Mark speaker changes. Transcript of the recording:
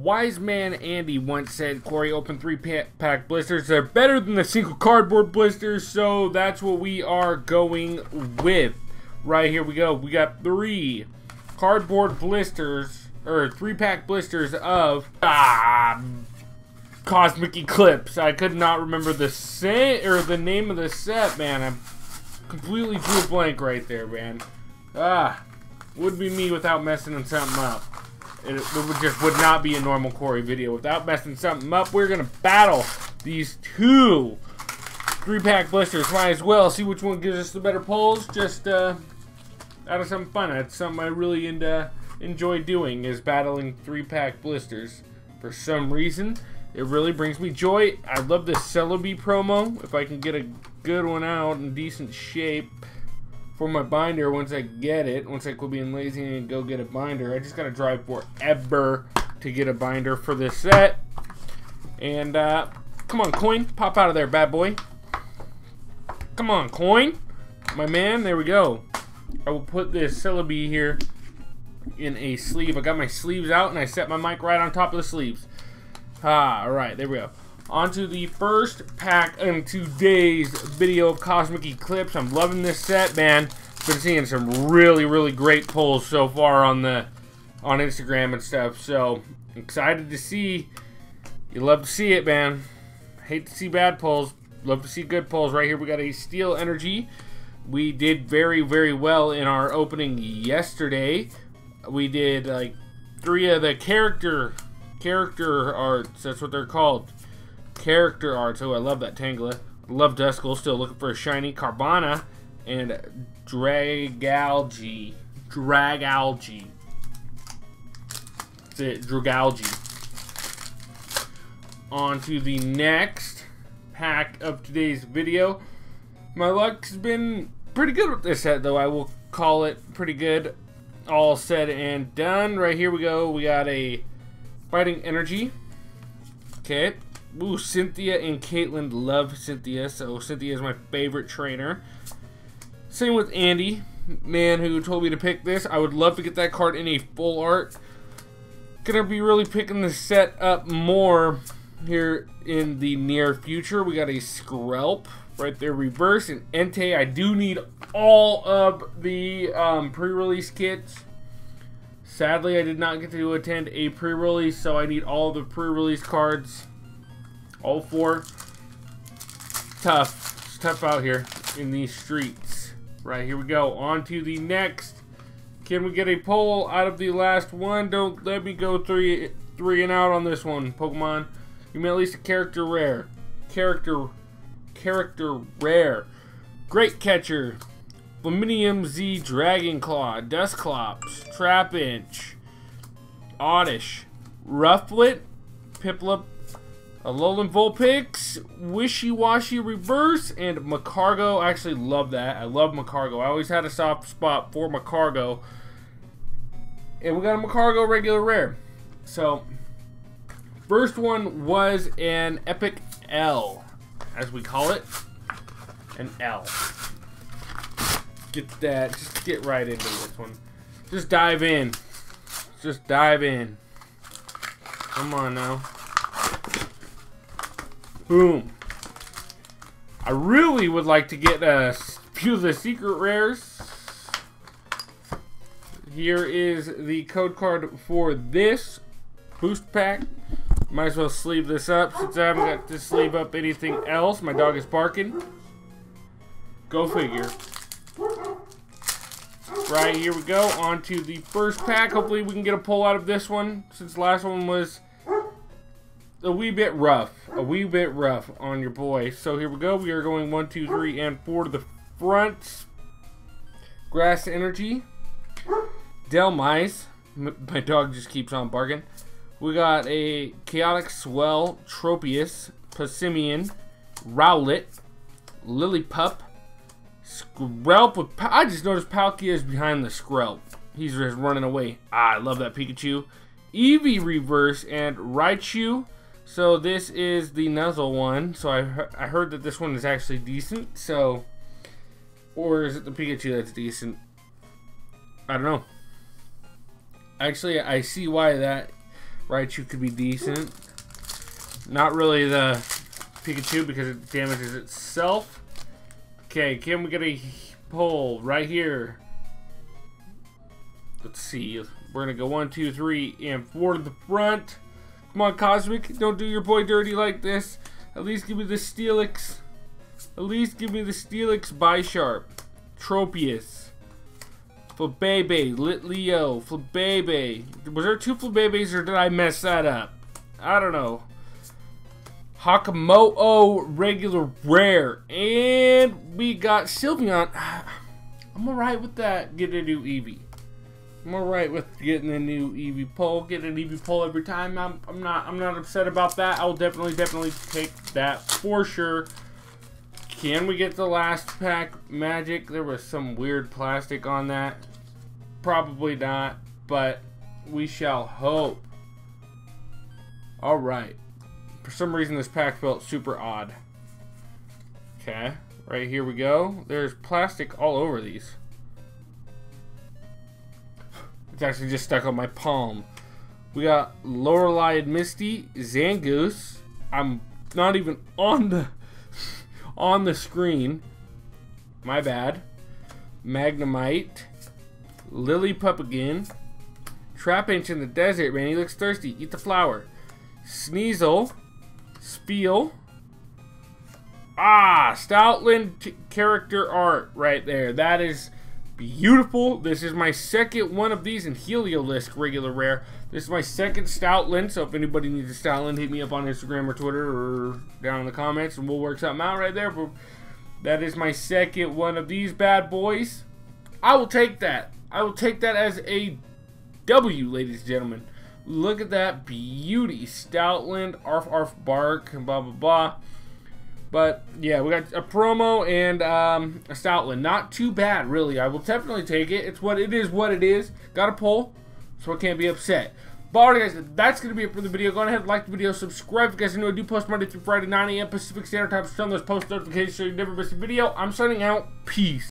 Speaker 1: Wise man Andy once said, Cory, open three pack blisters. They're better than the single cardboard blisters, so that's what we are going with. Right here we go. We got three cardboard blisters, or three pack blisters of ah, Cosmic Eclipse. I could not remember the set or the name of the set, man. I completely drew a blank right there, man. Ah, would be me without messing something up. It, it would just would not be a normal Cory video. Without messing something up, we're going to battle these two three-pack blisters. Might as well see which one gives us the better pulls. Just uh, out of some fun. That's something I really into, enjoy doing is battling three-pack blisters. For some reason, it really brings me joy. I love this Celebi promo. If I can get a good one out in decent shape for my binder once I get it. Once I quit being lazy and go get a binder. I just gotta drive forever to get a binder for this set. And uh, come on, coin, pop out of there, bad boy. Come on, coin, my man. There we go. I will put this Celebi here in a sleeve. I got my sleeves out and I set my mic right on top of the sleeves. Ah, all right, there we go. On to the first pack in today's video Cosmic Eclipse. I'm loving this set, man. Been seeing some really, really great pulls so far on the on Instagram and stuff. So excited to see. You love to see it, man. Hate to see bad pulls. Love to see good pulls. Right here, we got a Steel Energy. We did very, very well in our opening yesterday. We did like three of the character character arts. That's what they're called character art. Oh, I love that Tangela. Love Duskull. Still looking for a shiny Carvanha and Dragalge. Dragalge. That's it. Dragalge. On to the next pack of today's video. My luck's been pretty good with this set, though. I will call it pretty good. All said and done. Right here we go. We got a Fighting Energy. Okay. Ooh, Cynthia and Caitlin love Cynthia, so Cynthia is my favorite trainer. Same with Andy, man who told me to pick this. I would love to get that card in a full art. Gonna be really picking the set up more here in the near future. We got a Skrelp right there, reverse, and Entei. I do need all of the um, pre-release kits. Sadly, I did not get to attend a pre-release, so I need all the pre-release cards all four. Tough. It's tough out here in these streets. Right, here we go. On to the next. Can we get a pull out of the last one? Don't let me go three three and out on this one, Pokemon. You may at least a character rare. Character character rare. Great catcher. Flaminium Z Dragon Claw, Dusclops, Trapinch, Oddish, Rufflet, Piplup, Alolan Vulpix, Wishiwashi Reverse, and Magcargo. I actually love that. I love Magcargo. I always had a soft spot for Magcargo. And we got a Magcargo regular rare. So, first one was an Epic L, as we call it. An L. Get that. Just get right into this one. Just dive in. Just dive in. Come on now. Boom. I really would like to get uh, a few of the secret rares. Here is the code card for this boost pack. Might as well sleeve this up since I haven't got to sleeve up anything else. My dog is barking. Go figure. Right, here we go. On to the first pack. Hopefully we can get a pull out of this one since the last one was a wee bit rough. A wee bit rough on your boy. So here we go. We are going one, two, three, and four to the front. Grass Energy. Dhelmise. My dog just keeps on barking. We got a Chaotic Swell, Tropius, Passimian, Rowlet, Lillipup, Skrelp. I just noticed Palkia is behind the Skrelp. He's just running away. Ah, I love that Pikachu. Eevee Reverse and Raichu. So this is the Nuzzle one. So I, I heard that this one is actually decent. So, or is it the Pikachu that's decent? I don't know. Actually, I see why that Raichu could be decent. Not really the Pikachu because it damages itself. Okay, can we get a pull right here? Let's see. We're gonna go one, two, three, and four to the front. Come on, Cosmic. Don't do your boy dirty like this. At least give me the Steelix. At least give me the Steelix Bisharp. Tropius. Flabebe. Litleo. Flabebe. Was there two Flabebes or did I mess that up? I don't know. Hakamo'o regular rare. And we got Sylveon. I'm alright with that. Get a new Eevee. I'm alright with getting a new Eevee pole. Getting an Eevee pole every time. I'm, I'm not I'm not upset about that. I'll definitely definitely take that for sure. Can we get the last pack magic? There was some weird plastic on that. Probably not, but we shall hope. Alright. For some reason this pack felt super odd. Okay, right here we go. There's plastic all over these. It's actually just stuck on my palm. We got Lorelei and Misty, Zangoose. I'm not even on the on the screen. My bad. Magnemite. Lillipup again. Trapinch in the desert, man. He looks thirsty. Eat the flower. Sneasel. Spheal. Ah, Stoutland character art right there. That is beautiful. This is my second one of these in Heliolisk regular rare. This is my second Stoutland, so if anybody needs a Stoutland, hit me up on Instagram or Twitter or down in the comments and we'll work something out right there. But that is my second one of these bad boys. I will take that. I will take that as a W, ladies and gentlemen. Look at that beauty. Stoutland, Arf Arf Bark, and blah blah blah. But yeah, we got a promo and um, a Stoutland. Not too bad, really. I will definitely take it. It's what it is. What it is. Got a pull, so I can't be upset. But alright, guys, that's to be it for the video. Go ahead, like the video, subscribe. If you guys know I do post Monday through Friday, 9 a.m. Pacific Standard Time. On those post notifications so you never miss a video. I'm signing out. Peace.